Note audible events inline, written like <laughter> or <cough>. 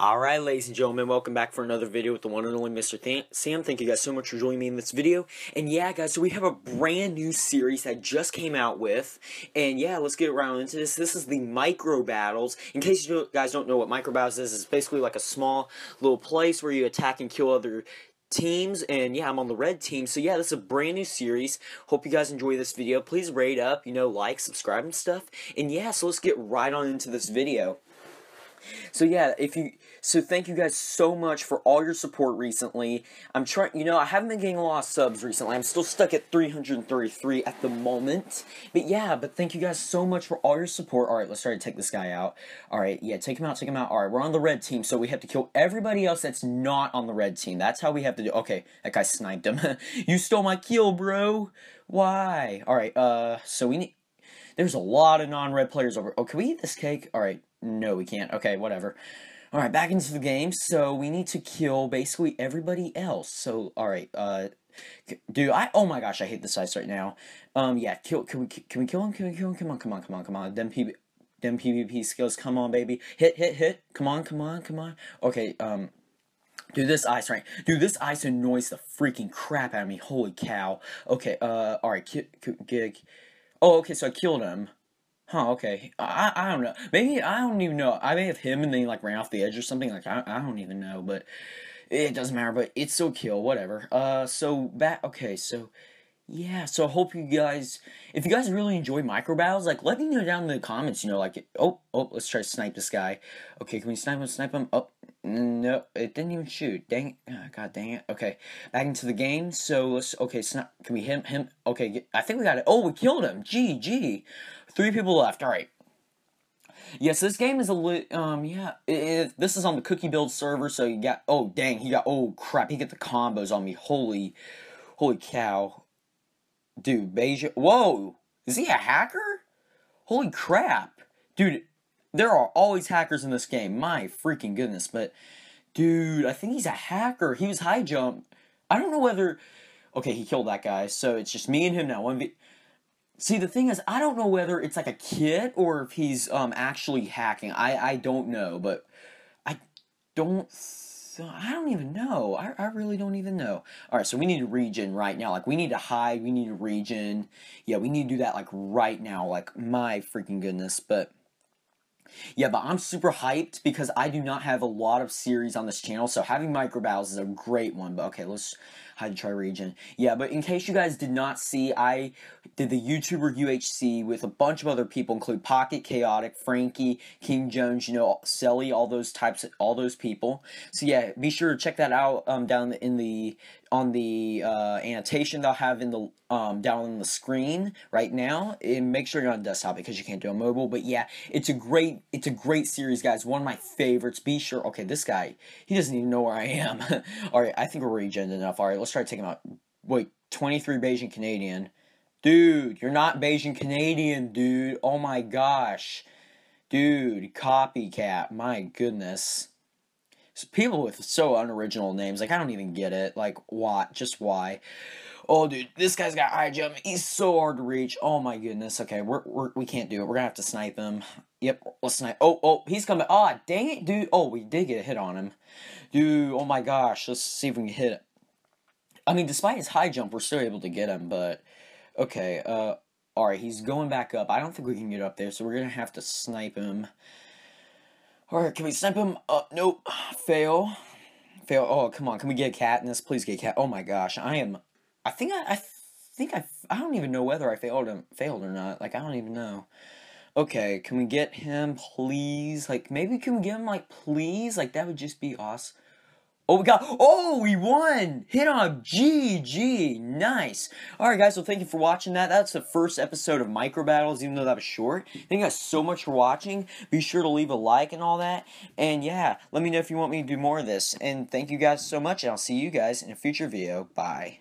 Alright, ladies and gentlemen, welcome back for another video with the one and only Mr. Th Sam. Thank you guys so much for joining me in this video. And yeah, guys, so we have a brand new series that just came out with. And yeah, let's get around into this. This is the Micro Battles. In case you guys don't know what Micro Battles is, it's basically like a small little place where you attack and kill other teams and yeah i'm on the red team so yeah this is a brand new series hope you guys enjoy this video please rate up you know like subscribe and stuff and yeah so let's get right on into this video so yeah, if you so thank you guys so much for all your support recently. I'm trying, you know, I haven't been getting a lot of subs recently. I'm still stuck at 333 at the moment. But yeah, but thank you guys so much for all your support. All right, let's try to take this guy out. All right, yeah, take him out, take him out. All right, we're on the red team, so we have to kill everybody else that's not on the red team. That's how we have to do. Okay, that guy sniped him. <laughs> you stole my kill, bro. Why? All right, uh, so we need. There's a lot of non-red players over. Oh, can we eat this cake? All right, no, we can't. Okay, whatever. Alright, back into the game. So, we need to kill basically everybody else. So, alright, uh... Dude, I oh my gosh, I hate this ice right now. Um, yeah, kill. Can we can we kill him? Can we kill him? Come on, come on, come on, come on. Them PB, them PvP skills. Come on, baby. Hit, hit, hit. Come on, come on, come on. Okay. Um, Dude, this ice right. Dude, this ice annoys the freaking crap out of me. Holy cow. Okay. Uh, all right. Gig. Oh, okay. So I killed him. Huh, okay. I, I don't know. Maybe, I don't even know. I may have him and then he, like, ran off the edge or something. Like, I, I don't even know, but it doesn't matter, but it's still kill, whatever. Uh, so, back, okay, so, yeah, so I hope you guys, if you guys really enjoy micro battles, like, let me know down in the comments, you know, like, oh, oh, let's try to snipe this guy. Okay, can we snipe him, snipe him? Oh, no, it didn't even shoot. Dang it. Oh, God dang it. Okay, back into the game. So let's. Okay, it's not. Can we hit him? Okay, I think we got it. Oh, we killed him. GG. Three people left. All right. Yes, this game is a lit. Um, yeah, it, it, this is on the cookie build server. So you got. Oh, dang. He got. Oh, crap. He got the combos on me. Holy, holy cow, dude. Beja. Whoa, is he a hacker? Holy crap, dude there are always hackers in this game. My freaking goodness. But, dude, I think he's a hacker. He was high jump. I don't know whether. Okay, he killed that guy. So it's just me and him now. One. See, the thing is, I don't know whether it's like a kit or if he's um actually hacking. I I don't know, but I don't. I don't even know. I, I really don't even know. Alright, so we need a regen right now. Like, we need to hide. We need a regen. Yeah, we need to do that, like, right now. Like, my freaking goodness. But, yeah, but I'm super hyped because I do not have a lot of series on this channel, so having micro is a great one. But okay, let's hide try regen. Yeah, but in case you guys did not see, I did the YouTuber UHC with a bunch of other people, include Pocket, Chaotic, Frankie, King Jones, you know, Selly, all those types, of, all those people. So yeah, be sure to check that out um, down in the on the uh, annotation they'll have in the um, down on the screen right now. And make sure you're on desktop because you can't do a mobile. But yeah, it's a great it's a great series, guys. One of my favorites. Be sure. Okay, this guy he doesn't even know where I am. <laughs> all right, I think we're regen enough. All right, let's try to take him out. Wait, 23 Bajan Canadian. Dude, you're not Bajan Canadian, dude. Oh my gosh. Dude, copycat. My goodness people with so unoriginal names, like I don't even get it. Like why? Just why? Oh, dude, this guy's got high jump. He's so hard to reach. Oh my goodness. Okay, we're, we're we can't do it. We're gonna have to snipe him. Yep, let's snipe. Oh, oh, he's coming. Ah, oh, dang it, dude. Oh, we did get a hit on him, dude. Oh my gosh. Let's see if we can hit it. I mean, despite his high jump, we're still able to get him. But okay. Uh, all right, he's going back up. I don't think we can get up there, so we're gonna have to snipe him. Alright, can we snipe him? Uh, nope. Fail. Fail. Oh, come on. Can we get a cat in this? Please get a cat. Oh my gosh. I am. I think I. I think I. I don't even know whether I failed him. Failed or not. Like, I don't even know. Okay, can we get him, please? Like, maybe can we get him, like, please? Like, that would just be awesome. Oh, we got, oh, we won! Hit on GG, nice. Alright guys, so thank you for watching that. That's the first episode of Micro Battles, even though that was short. Thank you guys so much for watching. Be sure to leave a like and all that. And yeah, let me know if you want me to do more of this. And thank you guys so much, and I'll see you guys in a future video. Bye.